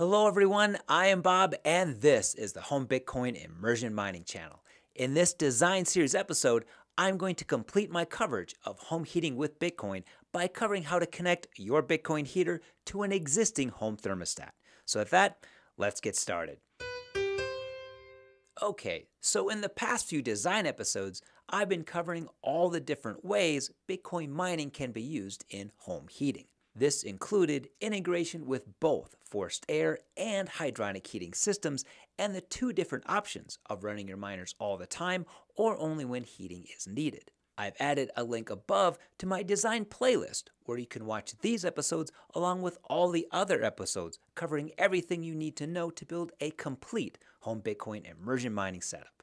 Hello everyone, I am Bob and this is the Home Bitcoin Immersion Mining channel. In this design series episode, I'm going to complete my coverage of home heating with Bitcoin by covering how to connect your Bitcoin heater to an existing home thermostat. So with that, let's get started. Okay, so in the past few design episodes, I've been covering all the different ways Bitcoin mining can be used in home heating. This included integration with both forced air and hydronic heating systems and the two different options of running your miners all the time or only when heating is needed. I've added a link above to my design playlist where you can watch these episodes along with all the other episodes covering everything you need to know to build a complete home Bitcoin immersion mining setup.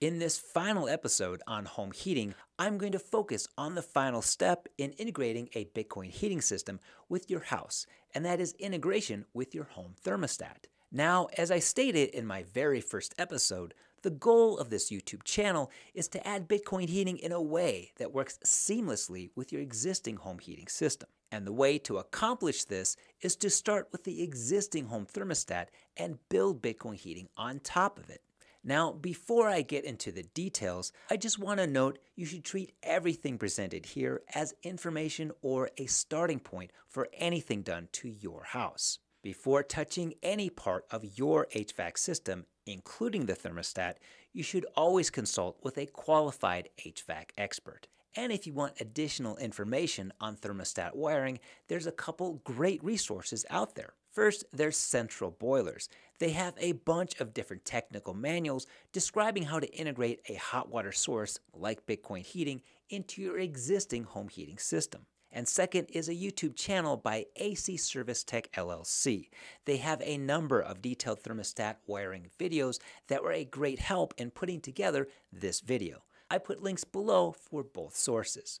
In this final episode on home heating, I'm going to focus on the final step in integrating a Bitcoin heating system with your house, and that is integration with your home thermostat. Now, as I stated in my very first episode, the goal of this YouTube channel is to add Bitcoin heating in a way that works seamlessly with your existing home heating system. And the way to accomplish this is to start with the existing home thermostat and build Bitcoin heating on top of it. Now, before I get into the details, I just want to note you should treat everything presented here as information or a starting point for anything done to your house. Before touching any part of your HVAC system, including the thermostat, you should always consult with a qualified HVAC expert. And if you want additional information on thermostat wiring, there's a couple great resources out there. First, there's Central Boilers. They have a bunch of different technical manuals describing how to integrate a hot water source like Bitcoin heating into your existing home heating system. And second is a YouTube channel by AC Service Tech LLC. They have a number of detailed thermostat wiring videos that were a great help in putting together this video. I put links below for both sources.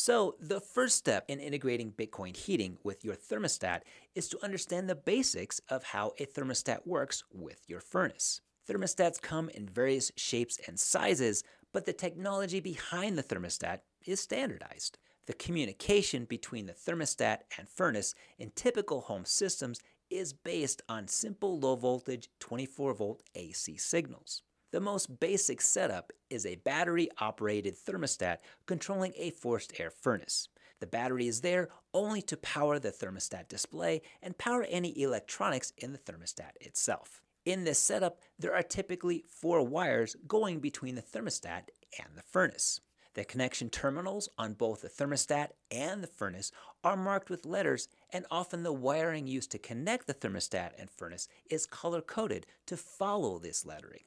So, the first step in integrating Bitcoin heating with your thermostat is to understand the basics of how a thermostat works with your furnace. Thermostats come in various shapes and sizes, but the technology behind the thermostat is standardized. The communication between the thermostat and furnace in typical home systems is based on simple low voltage 24 volt AC signals. The most basic setup is a battery operated thermostat controlling a forced air furnace. The battery is there only to power the thermostat display and power any electronics in the thermostat itself. In this setup, there are typically four wires going between the thermostat and the furnace. The connection terminals on both the thermostat and the furnace are marked with letters, and often the wiring used to connect the thermostat and furnace is color coded to follow this lettering.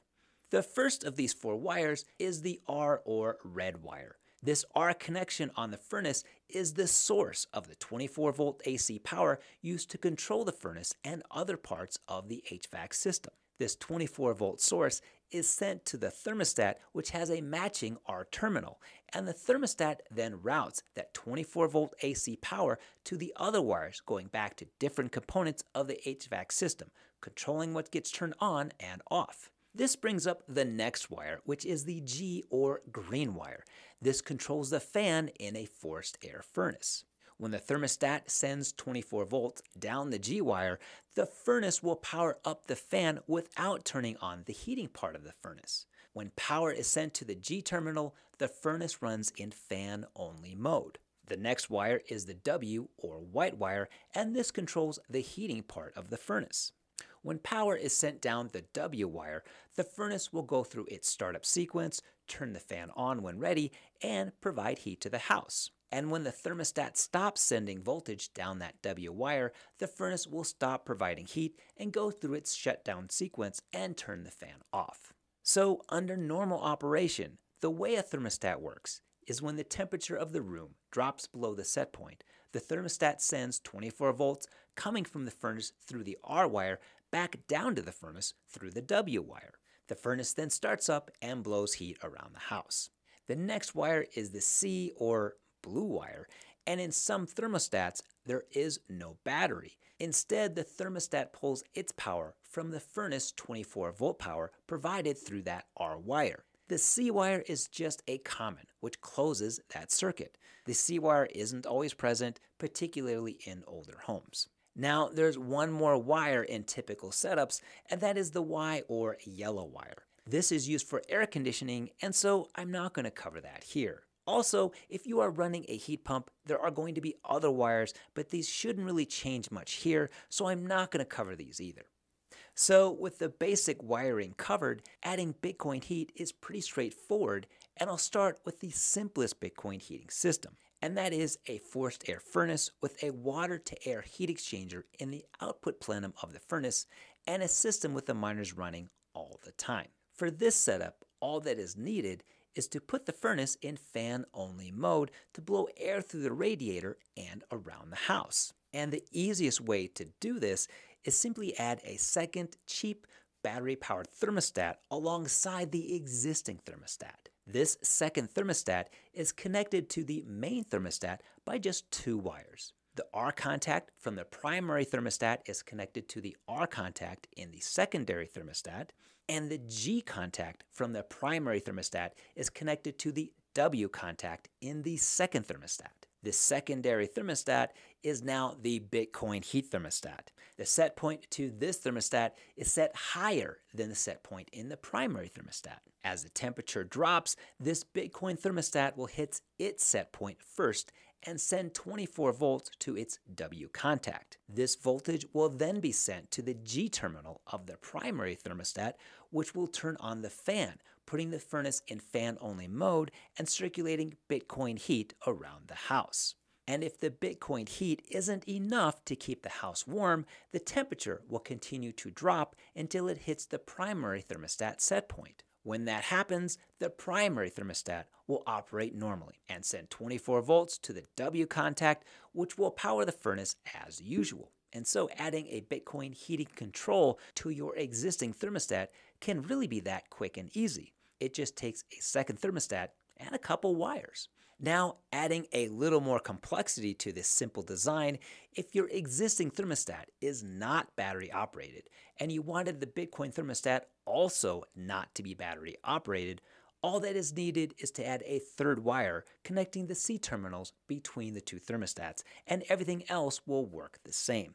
The first of these four wires is the R or red wire. This R connection on the furnace is the source of the 24 volt AC power used to control the furnace and other parts of the HVAC system. This 24 volt source is sent to the thermostat, which has a matching R terminal, and the thermostat then routes that 24 volt AC power to the other wires going back to different components of the HVAC system, controlling what gets turned on and off. This brings up the next wire, which is the G or green wire. This controls the fan in a forced air furnace. When the thermostat sends 24 volts down the G wire, the furnace will power up the fan without turning on the heating part of the furnace. When power is sent to the G terminal, the furnace runs in fan only mode. The next wire is the W or white wire, and this controls the heating part of the furnace. When power is sent down the W wire, the furnace will go through its startup sequence, turn the fan on when ready, and provide heat to the house. And when the thermostat stops sending voltage down that W wire, the furnace will stop providing heat and go through its shutdown sequence and turn the fan off. So, under normal operation, the way a thermostat works is when the temperature of the room drops below the set point, the thermostat sends 24 volts coming from the furnace through the R wire back down to the furnace through the W wire. The furnace then starts up and blows heat around the house. The next wire is the C or blue wire, and in some thermostats, there is no battery. Instead, the thermostat pulls its power from the furnace 24 volt power provided through that R wire. The C wire is just a common, which closes that circuit. The C wire isn't always present, particularly in older homes. Now, there's one more wire in typical setups, and that is the Y or yellow wire. This is used for air conditioning, and so I'm not going to cover that here. Also, if you are running a heat pump, there are going to be other wires, but these shouldn't really change much here, so I'm not going to cover these either. So with the basic wiring covered, adding Bitcoin heat is pretty straightforward, and I'll start with the simplest Bitcoin heating system, and that is a forced air furnace with a water to air heat exchanger in the output plenum of the furnace, and a system with the miners running all the time. For this setup, all that is needed is to put the furnace in fan only mode to blow air through the radiator and around the house. And the easiest way to do this is simply add a second cheap battery powered thermostat alongside the existing thermostat. This second thermostat is connected to the main thermostat by just two wires. The R contact from the primary thermostat is connected to the R contact in the secondary thermostat, and the G contact from the primary thermostat is connected to the W contact in the second thermostat. The secondary thermostat is now the Bitcoin heat thermostat. The set point to this thermostat is set higher than the set point in the primary thermostat. As the temperature drops, this Bitcoin thermostat will hit its set point first and send 24 volts to its W contact. This voltage will then be sent to the G terminal of the primary thermostat, which will turn on the fan, putting the furnace in fan only mode and circulating Bitcoin heat around the house. And if the Bitcoin heat isn't enough to keep the house warm, the temperature will continue to drop until it hits the primary thermostat set point. When that happens, the primary thermostat will operate normally and send 24 volts to the W contact, which will power the furnace as usual. And so adding a Bitcoin heating control to your existing thermostat can really be that quick and easy. It just takes a second thermostat and a couple wires. Now, adding a little more complexity to this simple design, if your existing thermostat is not battery operated and you wanted the Bitcoin thermostat also not to be battery operated, all that is needed is to add a third wire connecting the C terminals between the two thermostats, and everything else will work the same.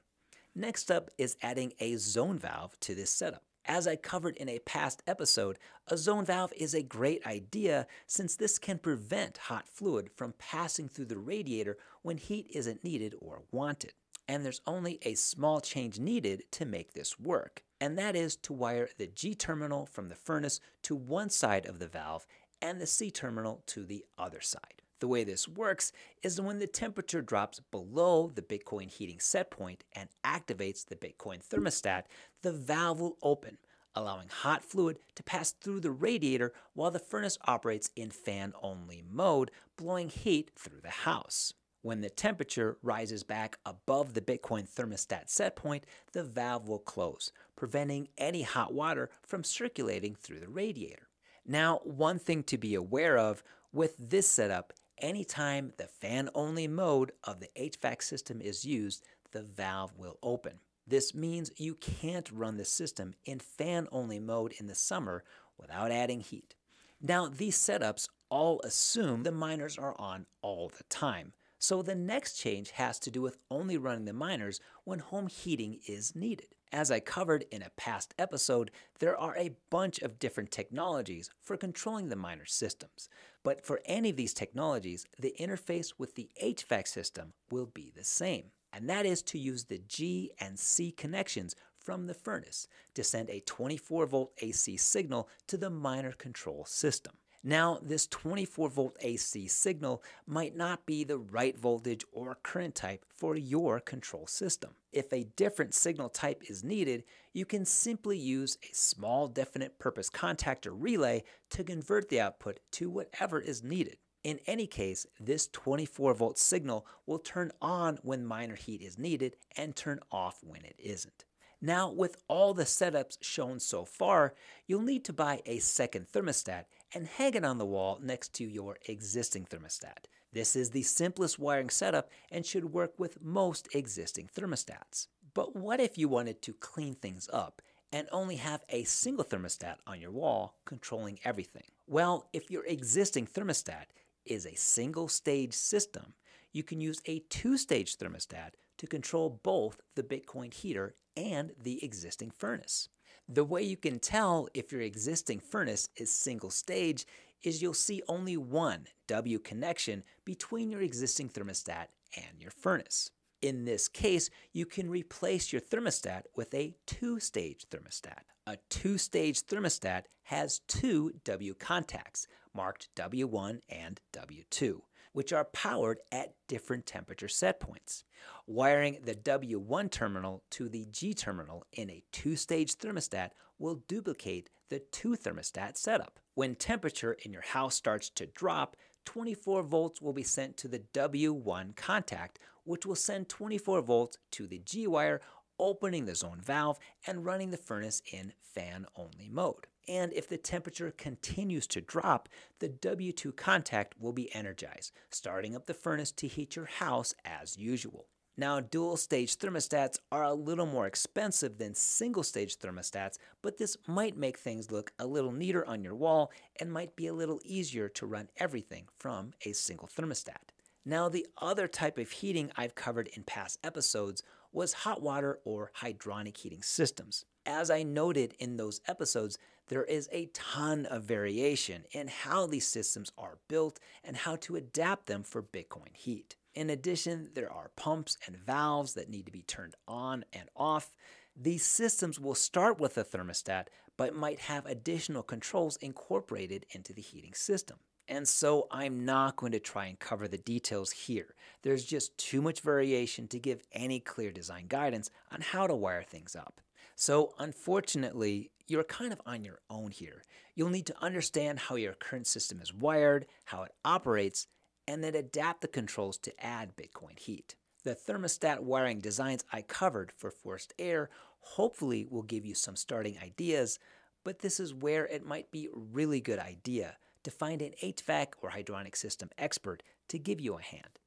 Next up is adding a zone valve to this setup. As I covered in a past episode, a zone valve is a great idea since this can prevent hot fluid from passing through the radiator when heat isn't needed or wanted. And there's only a small change needed to make this work, and that is to wire the G terminal from the furnace to one side of the valve and the C terminal to the other side. The way this works is when the temperature drops below the Bitcoin heating set point and activates the Bitcoin thermostat, the valve will open, allowing hot fluid to pass through the radiator while the furnace operates in fan only mode, blowing heat through the house. When the temperature rises back above the Bitcoin thermostat set point, the valve will close, preventing any hot water from circulating through the radiator. Now, one thing to be aware of with this setup Anytime the fan only mode of the HVAC system is used, the valve will open. This means you can't run the system in fan only mode in the summer without adding heat. Now, these setups all assume the miners are on all the time. So the next change has to do with only running the miners when home heating is needed. As I covered in a past episode, there are a bunch of different technologies for controlling the miner systems. But for any of these technologies, the interface with the HVAC system will be the same. And that is to use the G and C connections from the furnace to send a 24 volt AC signal to the miner control system. Now, this 24 volt AC signal might not be the right voltage or current type for your control system. If a different signal type is needed, you can simply use a small definite purpose contactor relay to convert the output to whatever is needed. In any case, this 24 volt signal will turn on when miner heat is needed and turn off when it isn't. Now, with all the setups shown so far, you'll need to buy a second thermostat and hang it on the wall next to your existing thermostat. This is the simplest wiring setup and should work with most existing thermostats. But what if you wanted to clean things up and only have a single thermostat on your wall controlling everything? Well, if your existing thermostat is a single stage system, you can use a two stage thermostat to control both the Bitcoin heater and the existing furnace. The way you can tell if your existing furnace is single stage is you'll see only one W connection between your existing thermostat and your furnace. In this case, you can replace your thermostat with a two-stage thermostat. A two-stage thermostat has two W contacts, marked W1 and W2, which are powered at different temperature set points. Wiring the W1 terminal to the G terminal in a two-stage thermostat will duplicate the two thermostat setup. When temperature in your house starts to drop, 24 volts will be sent to the W1 contact, which will send 24 volts to the G wire, opening the zone valve and running the furnace in fan only mode. And if the temperature continues to drop, the W2 contact will be energized, starting up the furnace to heat your house as usual. Now, dual stage thermostats are a little more expensive than single stage thermostats, but this might make things look a little neater on your wall and might be a little easier to run everything from a single thermostat. Now, the other type of heating I've covered in past episodes was hot water or hydronic heating systems. As I noted in those episodes, there is a ton of variation in how these systems are built and how to adapt them for Bitcoin heat. In addition, there are pumps and valves that need to be turned on and off. These systems will start with a thermostat, but might have additional controls incorporated into the heating system. And so I'm not going to try and cover the details here. There's just too much variation to give any clear design guidance on how to wire things up. So unfortunately, you're kind of on your own here. You'll need to understand how your current system is wired, how it operates, and then adapt the controls to add Bitcoin heat. The thermostat wiring designs I covered for forced air hopefully will give you some starting ideas, but this is where it might be a really good idea to find an HVAC or hydronic system expert to give you a hand.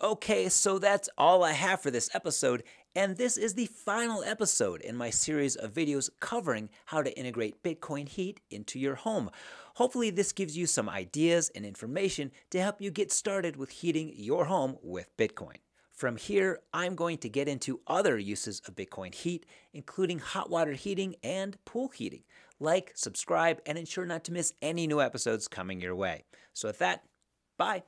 Okay, so that's all I have for this episode, and this is the final episode in my series of videos covering how to integrate Bitcoin Heat into your home. Hopefully, this gives you some ideas and information to help you get started with heating your home with Bitcoin. From here, I'm going to get into other uses of Bitcoin Heat, including hot water heating and pool heating. Like, subscribe, and ensure not to miss any new episodes coming your way. So, with that, bye.